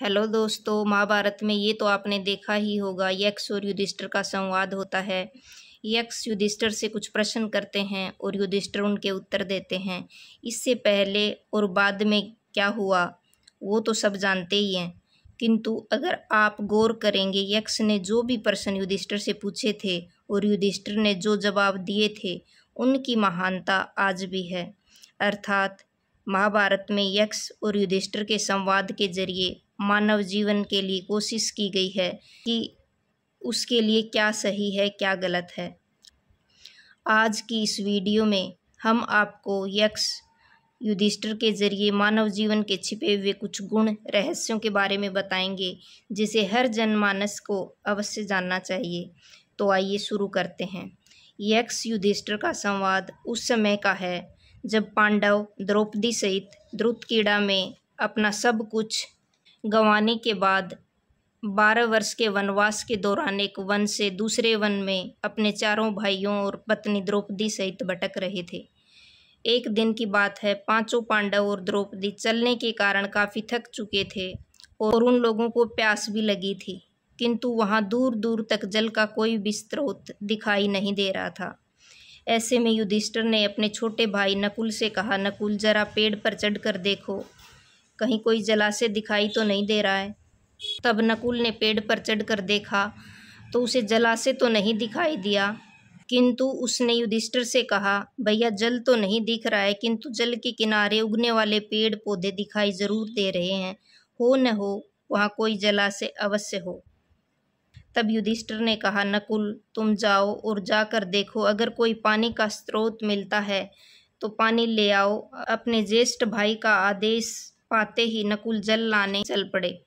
Hello दोस्तों, महाभारत में ये तो आपने देखा ही होगा, यक्ष और युधिष्ठिर का संवाद होता है। यक्ष युधिष्ठर से कुछ प्रश्न करते हैं और युधिष्ठिर उनके उत्तर देते हैं। इससे पहले और बाद में क्या हुआ, वो तो सब जानते ही हैं। किंतु अगर आप गौर करेंगे, यक्ष ने जो भी प्रश्न युधिष्ठिर से पूछे थे और युधिष्ठिर ने जो जवाब दिए थे, उनकी महानता आज भी है। अर्थात, महाभारत में यक्ष और युधिष्ठिर के संवाद के ज़रिए मानव जीवन के लिए कोशिश की गई है कि उसके लिए क्या सही है, क्या गलत है। आज की इस वीडियो में हम आपको यक्ष युधिष्ठिर के ज़रिए मानव जीवन के छिपे हुए कुछ गुण, रहस्यों के बारे में बताएँगे, जिसे हर जनमानस को अवश्य जानना चाहिए। तो आइए शुरू करते हैं। यक्ष युधिष्ठिर का संवाद उस समय का है, जब पांडव द्रौपदी सहित द्रुत कीड़ा में अपना सब कुछ गंवाने के बाद बारह वर्ष के वनवास के दौरान एक वन से दूसरे वन में अपने चारों भाइयों और पत्नी द्रौपदी सहित भटक रहे थे। एक दिन की बात है, पाँचों पांडव और द्रौपदी चलने के कारण काफ़ी थक चुके थे और उन लोगों को प्यास भी लगी थी, किंतु वहाँ दूर दूर तक जल का कोई भी स्रोत दिखाई नहीं दे रहा था। ऐसे में युधिष्ठिर ने अपने छोटे भाई नकुल से कहा, नकुल, जरा पेड़ पर चढ़कर देखो। कहीं कोई जलाशय दिखाई तो नहीं दे रहा है। तब नकुल ने पेड़ पर चढ़कर देखा तो उसे जलाशय तो नहीं दिखाई दिया। किंतु उसने युधिष्ठिर से कहा, भैया, जल तो नहीं दिख रहा है, किंतु जल के किनारे उगने वाले पेड़ पौधे दिखाई ज़रूर दे रहे हैं। हो न हो, वहाँ कोई जलाशय अवश्य हो। तब युधिष्ठिर ने कहा, नकुल, तुम जाओ और जाकर देखो, अगर कोई पानी का स्रोत मिलता है तो पानी ले आओ। अपने ज्येष्ठ भाई का आदेश पाते ही नकुल जल लाने चल पड़े।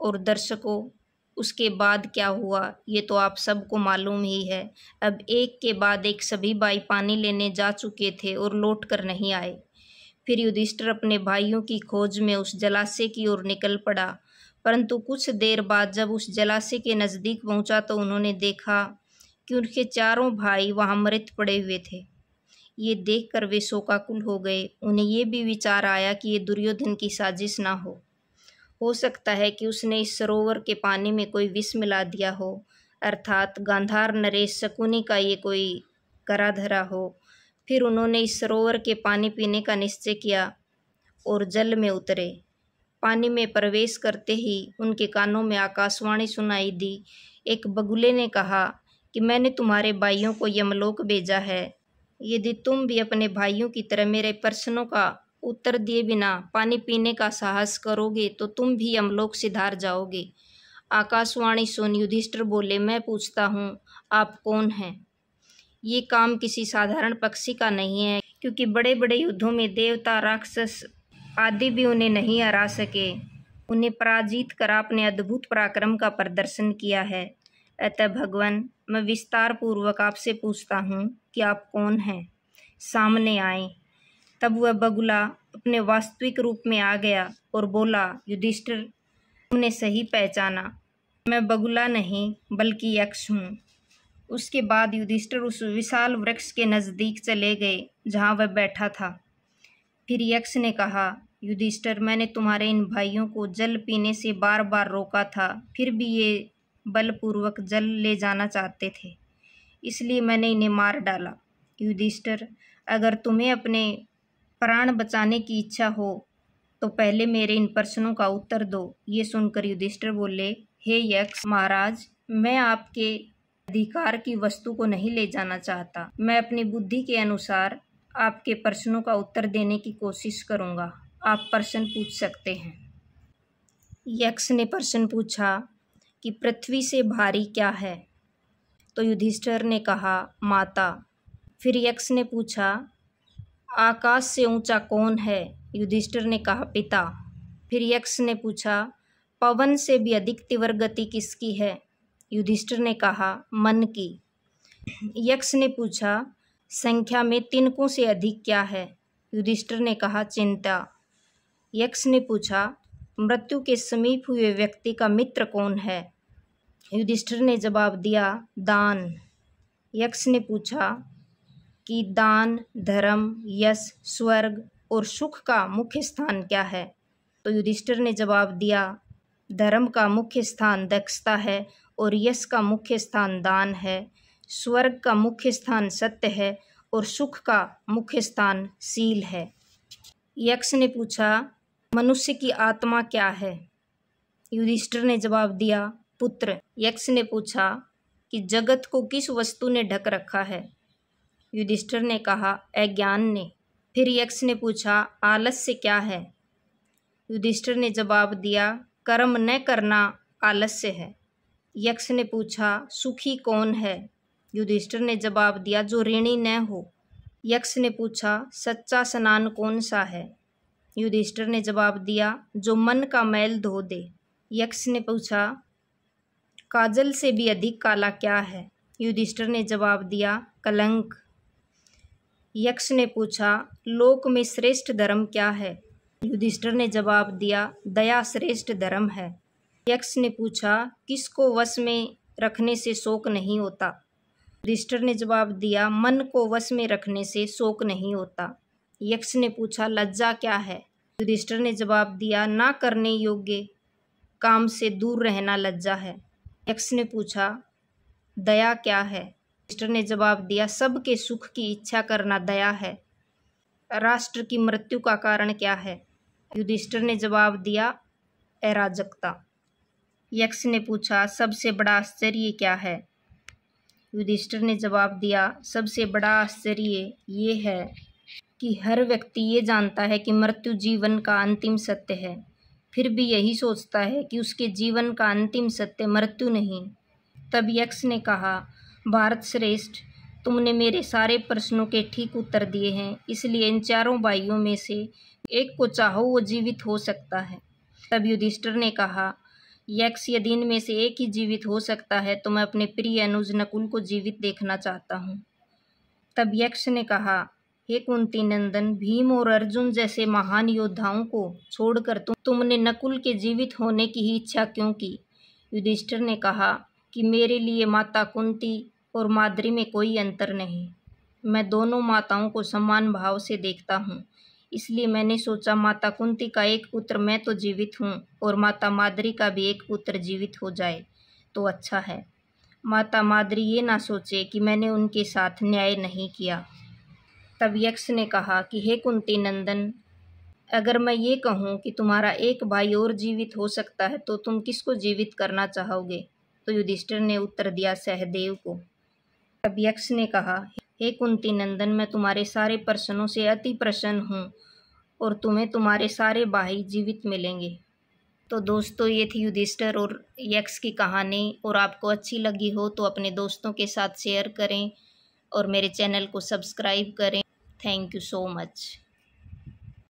और दर्शकों, उसके बाद क्या हुआ? ये तो आप सबको मालूम ही है। अब एक के बाद एक सभी भाई पानी लेने जा चुके थे और लौट कर नहीं आए। फिर युधिष्ठिर अपने भाइयों की खोज में उस जलाशय की ओर निकल पड़ा। परंतु कुछ देर बाद जब उस जलाशय के नज़दीक पहुँचा तो उन्होंने देखा कि उनके चारों भाई वहाँ मृत पड़े हुए थे। ये देखकर वे शोकाकुल हो गए। उन्हें ये भी विचार आया कि ये दुर्योधन की साजिश ना हो। हो सकता है कि उसने इस सरोवर के पानी में कोई विष मिला दिया हो, अर्थात गांधार नरेश शकुनी का ये कोई करा धरा हो। फिर उन्होंने इस सरोवर के पानी पीने का निश्चय किया और जल में उतरे। पानी में प्रवेश करते ही उनके कानों में आकाशवाणी सुनाई दी। एक बगुले ने कहा कि, मैंने तुम्हारे भाइयों को यमलोक भेजा है। यदि तुम भी अपने भाइयों की तरह मेरे प्रश्नों का उत्तर दिए बिना पानी पीने का साहस करोगे तो तुम भी अमलोक सिधार जाओगे। आकाशवाणी सुन युधिष्ठिर बोले, मैं पूछता हूँ, आप कौन हैं? ये काम किसी साधारण पक्षी का नहीं है, क्योंकि बड़े बड़े युद्धों में देवता, राक्षस आदि भी उन्हें नहीं हरा सके। उन्हें पराजित कर आपने अद्भुत पराक्रम का प्रदर्शन किया है। अतः भगवान, मैं विस्तार पूर्वक आपसे पूछता हूँ कि आप कौन हैं। सामने आए। तब वह बगुला अपने वास्तविक रूप में आ गया और बोला, युधिष्ठिर, तुमने सही पहचाना। मैं बगुला नहीं, बल्कि यक्ष हूँ। उसके बाद युधिष्ठिर उस विशाल वृक्ष के नज़दीक चले गए, जहाँ वह बैठा था। फिर यक्ष ने कहा, युधिष्ठिर, मैंने तुम्हारे इन भाइयों को जल पीने से बार बार रोका था, फिर भी ये बलपूर्वक जल ले जाना चाहते थे, इसलिए मैंने इन्हें मार डाला। युधिष्ठिर, अगर तुम्हें अपने प्राण बचाने की इच्छा हो तो पहले मेरे इन प्रश्नों का उत्तर दो। ये सुनकर युधिष्ठिर बोले, हे यक्ष महाराज, मैं आपके अधिकार की वस्तु को नहीं ले जाना चाहता। मैं अपनी बुद्धि के अनुसार आपके प्रश्नों का उत्तर देने की कोशिश करूँगा। आप प्रश्न पूछ सकते हैं यक्ष ने प्रश्न पूछा कि पृथ्वी से भारी क्या है? तो युधिष्ठर ने कहा, माता, फिर यक्ष ने पूछा, आकाश से ऊँचा कौन है? युधिष्ठिर ने कहा, पिता। फिर यक्ष ने पूछा, पवन से भी अधिक तीव्र गति किसकी है? युधिष्ठिर ने कहा, मन की। यक्ष ने पूछा, संख्या में तिनकों से अधिक क्या है? युधिष्ठिर ने कहा, चिंता। यक्ष ने पूछा मृत्यु के समीप हुए व्यक्ति का मित्र कौन है? युधिष्ठिर ने जवाब दिया, दान। यक्ष ने पूछा कि दान, धर्म, यश, स्वर्ग और सुख का मुख्य स्थान क्या है? तो युधिष्ठिर ने जवाब दिया, धर्म का मुख्य स्थान दक्षता है और यश का मुख्य स्थान दान है। स्वर्ग का मुख्य स्थान सत्य है और सुख का मुख्य स्थान सील है। यक्ष ने पूछा मनुष्य की आत्मा क्या है? युधिष्ठिर ने जवाब दिया, पुत्र। यक्ष ने पूछा कि जगत को किस वस्तु ने ढक रखा है? युधिष्ठिर ने कहा, अज्ञान ने। फिर यक्ष ने पूछा, आलस्य क्या है? युधिष्ठिर ने जवाब दिया, कर्म न करना आलस्य है। यक्ष ने पूछा, सुखी कौन है? युधिष्ठिर ने जवाब दिया, जो ऋणी न हो। यक्ष ने पूछा, सच्चा स्नान कौन सा है? युधिष्ठिर ने जवाब दिया, जो मन का मैल धो दे। यक्ष ने पूछा, काजल से भी अधिक काला क्या है? युधिष्ठर ने जवाब दिया, कलंक। यक्ष ने पूछा, लोक में श्रेष्ठ धर्म क्या है? युधिष्ठर ने जवाब दिया, दया श्रेष्ठ धर्म है। यक्ष ने पूछा, किसको वश में रखने से शोक नहीं होता? युधिष्ठर ने जवाब दिया, मन को वश में रखने से शोक नहीं होता। यक्ष ने पूछा, लज्जा क्या है? युधिष्ठिर ने जवाब दिया, ना करने योग्य काम से दूर रहना लज्जा है। यक्ष ने पूछा, दया क्या है? युधिष्ठिर ने जवाब दिया, सबके सुख की इच्छा करना दया है। राष्ट्र की मृत्यु का कारण क्या है? युधिष्ठिर ने जवाब दिया, अराजकता। यक्ष ने पूछा, सबसे बड़ा आश्चर्य क्या है? युधिष्ठिर ने जवाब दिया, सबसे बड़ा आश्चर्य ये है कि हर व्यक्ति ये जानता है कि मृत्यु जीवन का अंतिम सत्य है। फिर भी यही सोचता है कि उसके जीवन का अंतिम सत्य मृत्यु नहीं। तब यक्ष ने कहा, भारत श्रेष्ठ, तुमने मेरे सारे प्रश्नों के ठीक उत्तर दिए हैं, इसलिए इन चारों भाइयों में से एक को चाहो वो जीवित हो सकता है। तब युधिष्ठिर ने कहा, यक्ष, यदि इनमें से एक ही जीवित हो सकता है तो मैं अपने प्रिय अनुज नकुल को जीवित देखना चाहता हूँ। तब यक्ष ने कहा हे कुंती नंदन भीम और अर्जुन जैसे महान योद्धाओं को छोड़कर तुम, तुमने नकुल के जीवित होने की ही इच्छा क्यों की? युधिष्ठिर ने कहा कि मेरे लिए माता कुंती और माद्री में कोई अंतर नहीं। मैं दोनों माताओं को समान भाव से देखता हूँ। इसलिए मैंने सोचा माता कुंती का एक पुत्र मैं तो जीवित हूँ और माता माद्री का भी एक पुत्र जीवित हो जाए तो अच्छा है। माता माद्री ये ना सोचे कि मैंने उनके साथ न्याय नहीं किया। तब यक्ष ने कहा कि, हे कुंती नंदन, अगर मैं ये कहूँ कि तुम्हारा एक भाई और जीवित हो सकता है तो तुम किसको जीवित करना चाहोगे? तो युधिष्ठिर ने उत्तर दिया सहदेव को। तब यक्ष ने कहा, हे कुंती नंदन, मैं तुम्हारे सारे प्रश्नों से अति प्रसन्न हूँ और तुम्हें तुम्हारे सारे भाई जीवित मिलेंगे। तो दोस्तों, ये थी युधिष्ठर और यक्ष की कहानी। और आपको अच्छी लगी हो तो अपने दोस्तों के साथ शेयर करें और मेरे चैनल को सब्सक्राइब करें। Thank you so much